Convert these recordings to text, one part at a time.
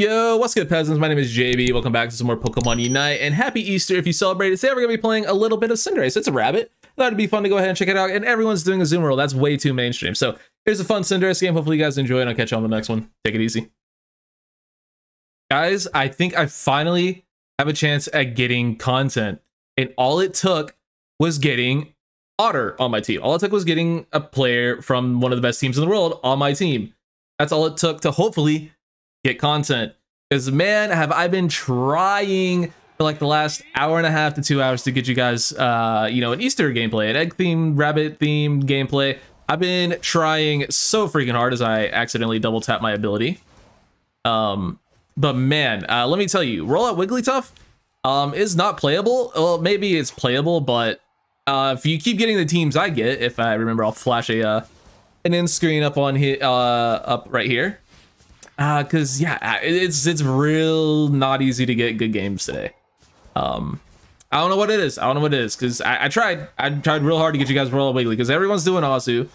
Yo, what's good, peasants? My name is JB. Welcome back to some more Pokemon Unite, and happy Easter if you celebrate it. Today we're going to be playing a little bit of Cinderace. It's a rabbit. Thought it'd be fun to go ahead and check it out, and everyone's doing Azumarill. That's way too mainstream. So here's a fun Cinderace game. Hopefully you guys enjoy it. I'll catch you on the next one. Take it easy. Guys, I think I finally have a chance at getting content, and all it took was getting Otter on my team. All it took was getting a player from one of the best teams in the world on my team. That's all it took to hopefully get content. Because man, have I been trying for like the last hour and a half to two hours to get you guys, uh, you know, an Easter gameplay, an egg themed, rabbit themed gameplay. I've been trying so freaking hard as I accidentally double tap my ability. Um, but man, uh, let me tell you, Rollout Wigglytuff um, is not playable. Well, maybe it's playable, but uh, if you keep getting the teams I get, if I remember, I'll flash a uh, an end screen up on here, uh, up right here. Uh, cause yeah, it's it's real not easy to get good games today. Um, I don't know what it is. I don't know what it is because I, I, tried. I tried real hard to get you guys Royal Wiggly because everyone's doing Azu.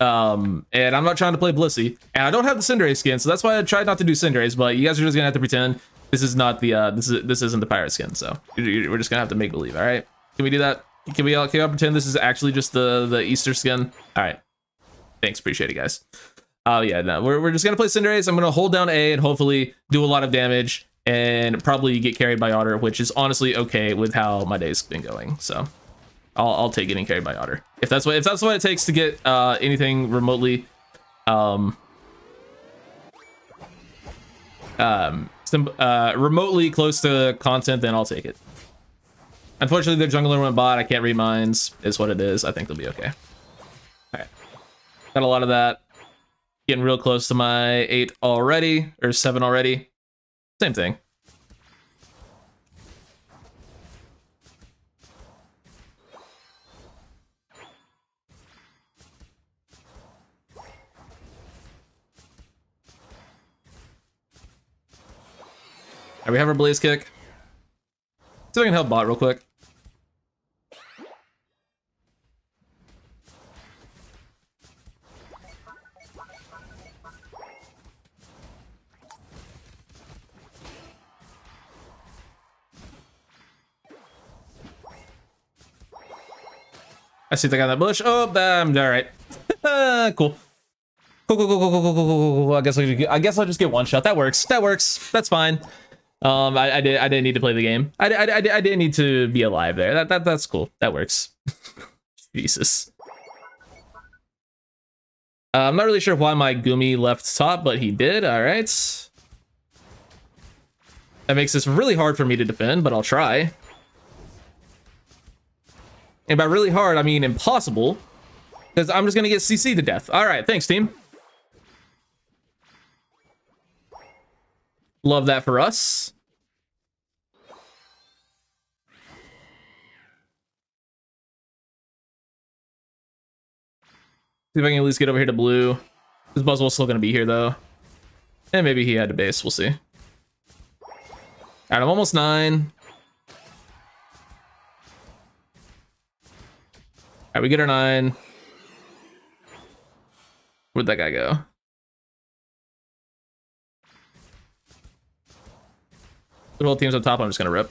Um, and I'm not trying to play Blissey, and I don't have the Cinderace skin, so that's why I tried not to do Cinderace. But you guys are just gonna have to pretend this is not the uh this is this isn't the pirate skin. So we're just gonna have to make believe. All right, can we do that? Can we all can we all pretend this is actually just the the Easter skin? All right, thanks, appreciate it, guys. Oh, uh, yeah, no, we're, we're just going to play Cinderace. I'm going to hold down A and hopefully do a lot of damage and probably get carried by Otter, which is honestly okay with how my day's been going. So I'll, I'll take getting carried by Otter. If that's what if that's what it takes to get uh, anything remotely um, um, some, uh, remotely close to content, then I'll take it. Unfortunately, the jungler went bot. I can't read minds. Is what it is. I think they'll be okay. All right. Got a lot of that. Getting real close to my eight already, or seven already. Same thing. Right, we have our blaze kick. See if I can help bot real quick. I see the guy in that bush. Oh, I'm all right. cool. Cool, cool, cool, cool, cool, cool, cool, cool. I guess I, I guess I'll just get one shot. That works. That works. That's fine. Um, I, I did. I didn't need to play the game. I, I, I, I didn't need to be alive there. That, that that's cool. That works. Jesus. Uh, I'm not really sure why my Goomy left top, but he did. All right. That makes this really hard for me to defend, but I'll try. And by really hard, I mean impossible. Because I'm just going to get CC to death. All right, thanks, team. Love that for us. See if I can at least get over here to blue. This Buzzwole's still going to be here, though. And maybe he had to base. We'll see. All right, I'm almost nine. Right, we get our nine. Where'd that guy go? The whole team's on top. I'm just gonna rip.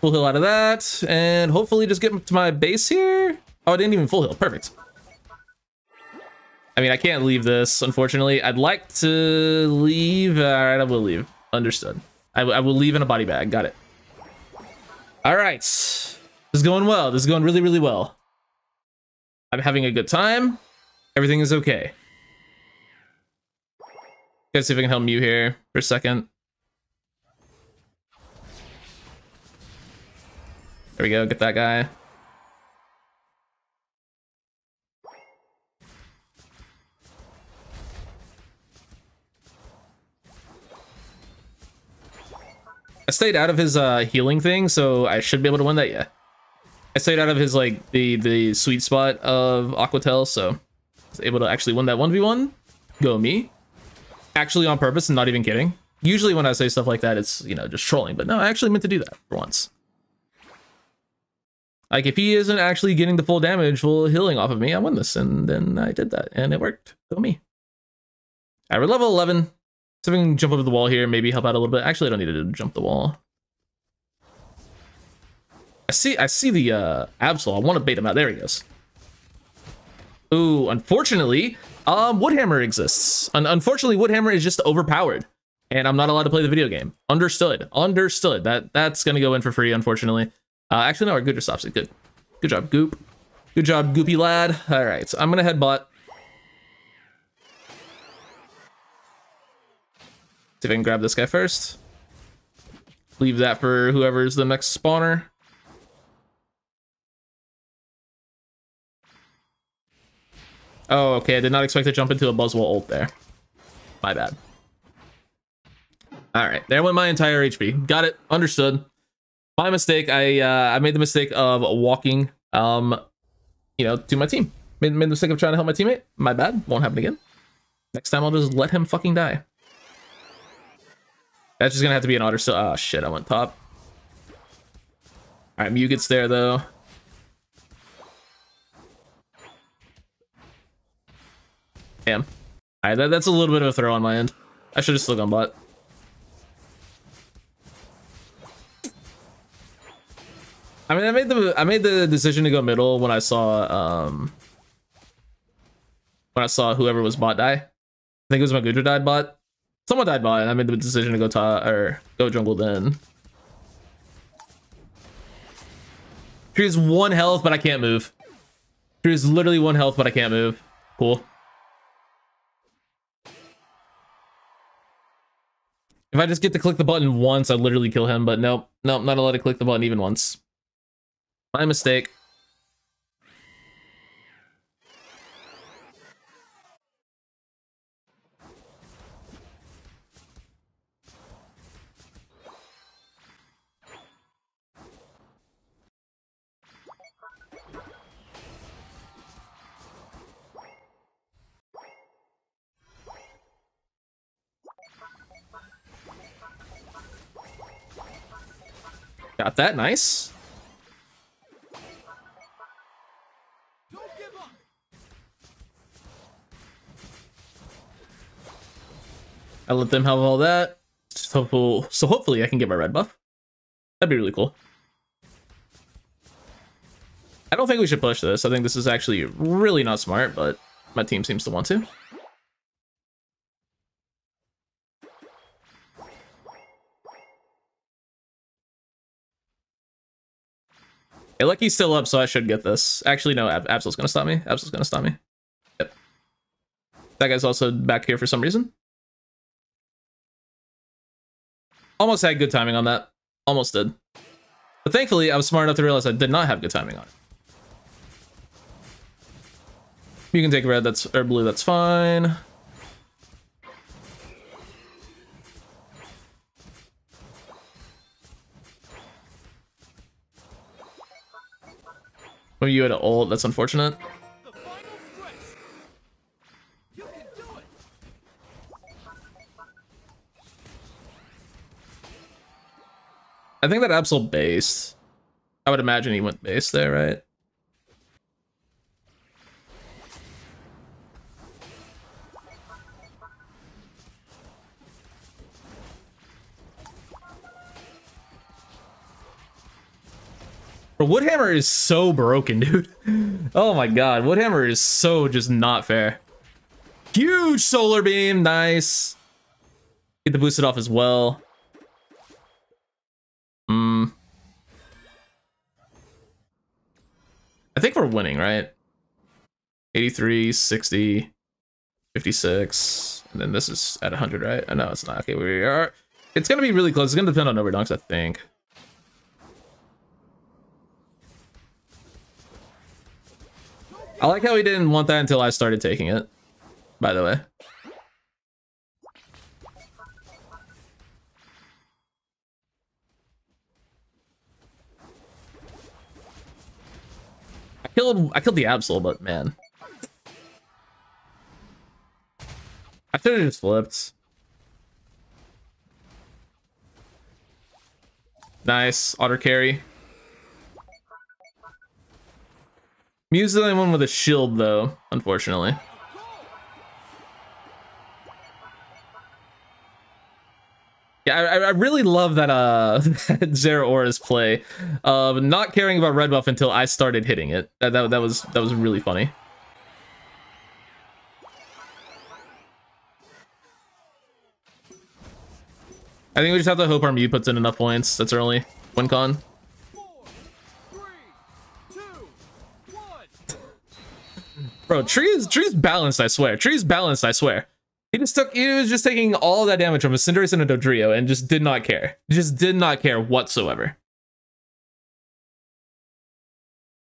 Full heal out of that, and hopefully just get to my base here. I didn't even full heal. Perfect. I mean, I can't leave this, unfortunately. I'd like to leave. All right, I will leave. Understood. I, I will leave in a body bag. Got it. All right. This is going well. This is going really, really well. I'm having a good time. Everything is okay. Let's see if I can help Mew here for a second. There we go. Get that guy. I stayed out of his uh, healing thing, so I should be able to win that, yeah. I stayed out of his, like, the, the sweet spot of Aqua Tail, so I was able to actually win that 1v1. Go me. Actually on purpose and not even kidding. Usually when I say stuff like that, it's, you know, just trolling. But no, I actually meant to do that for once. Like, if he isn't actually getting the full damage, full healing off of me, I win this. And then I did that, and it worked. Go me. Right, we're level 11. So we can jump over the wall here, maybe help out a little bit. Actually, I don't need to jump the wall. I see I see the uh, Absol. I want to bait him out. There he goes. Ooh, unfortunately, um, Woodhammer exists. Un unfortunately, Woodhammer is just overpowered, and I'm not allowed to play the video game. Understood. Understood. That that's gonna go in for free, unfortunately. Uh, actually, no, our Goodra stops it. Good. Good job, Goop. Good job, Goopy lad. All right, so I'm gonna head bot. See if I can grab this guy first. Leave that for whoever's the next spawner. Oh, okay. I did not expect to jump into a Buzzwole ult there. My bad. All right, there went my entire HP. Got it. Understood. My mistake. I uh, I made the mistake of walking, um, you know, to my team. Made, made the mistake of trying to help my teammate. My bad. Won't happen again. Next time I'll just let him fucking die. That's just gonna have to be an otter so Oh shit, I went top. Alright, Mew gets there though. Damn. Alright, that, that's a little bit of a throw on my end. I should have still gone bot. I mean, I made the I made the decision to go middle when I saw um when I saw whoever was bot die. I think it was my Goodra died bot. Someone died by, and I made the decision to go top or go jungle then. She has one health, but I can't move. She has literally one health, but I can't move. Cool. If I just get to click the button once, I literally kill him, but nope. Nope, not allowed to click the button even once. My mistake. Got that, nice. I let them have all that. So, so hopefully I can get my red buff. That'd be really cool. I don't think we should push this. I think this is actually really not smart, but my team seems to want to. Hey, Lucky's still up, so I should get this. Actually, no, Ab Absol's gonna stop me. Absol's gonna stop me. Yep. That guy's also back here for some reason. Almost had good timing on that. Almost did. But thankfully, I was smart enough to realize I did not have good timing on it. You can take red, that's or blue, that's fine. Oh, you had an ult, that's unfortunate. I think that Absol base. I would imagine he went base there, right? Woodhammer is so broken, dude. Oh my god, Woodhammer is so just not fair. Huge solar beam, nice. Get the boosted off as well. Hmm. I think we're winning, right? 83, 60, 56, and then this is at 100, right? I know it's not. Okay, we are. It's gonna be really close. It's gonna depend on overdunks, I think. I like how he didn't want that until I started taking it, by the way. I killed I killed the Absol, but man. I should have just flipped. Nice, otter carry. Mew's the only one with a shield, though, unfortunately. Yeah, I, I really love that uh Zeraora's play of not caring about red buff until I started hitting it. That, that, that was that was really funny. I think we just have to hope our Mew puts in enough points. That's our only Win con. Bro, tree is tree's balanced, I swear. Tree's balanced, I swear. He just took he was just taking all that damage from a Cinderace and a Dodrio and just did not care. Just did not care whatsoever.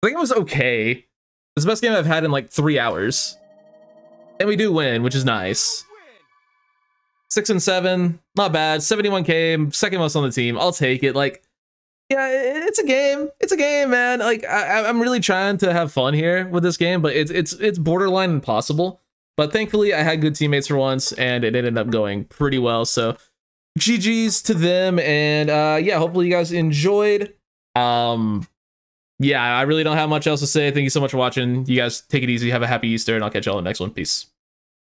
I think it was okay. It's the best game I've had in like three hours. And we do win, which is nice. Six and seven, not bad. 71k, second most on the team. I'll take it. Like, yeah, it's a game. It's a game, man. Like, I, I'm really trying to have fun here with this game, but it's it's it's borderline impossible. But thankfully, I had good teammates for once, and it ended up going pretty well. So, GG's to them, and uh, yeah, hopefully you guys enjoyed. Um, yeah, I really don't have much else to say. Thank you so much for watching. You guys take it easy. Have a happy Easter, and I'll catch y'all in the next one. Peace.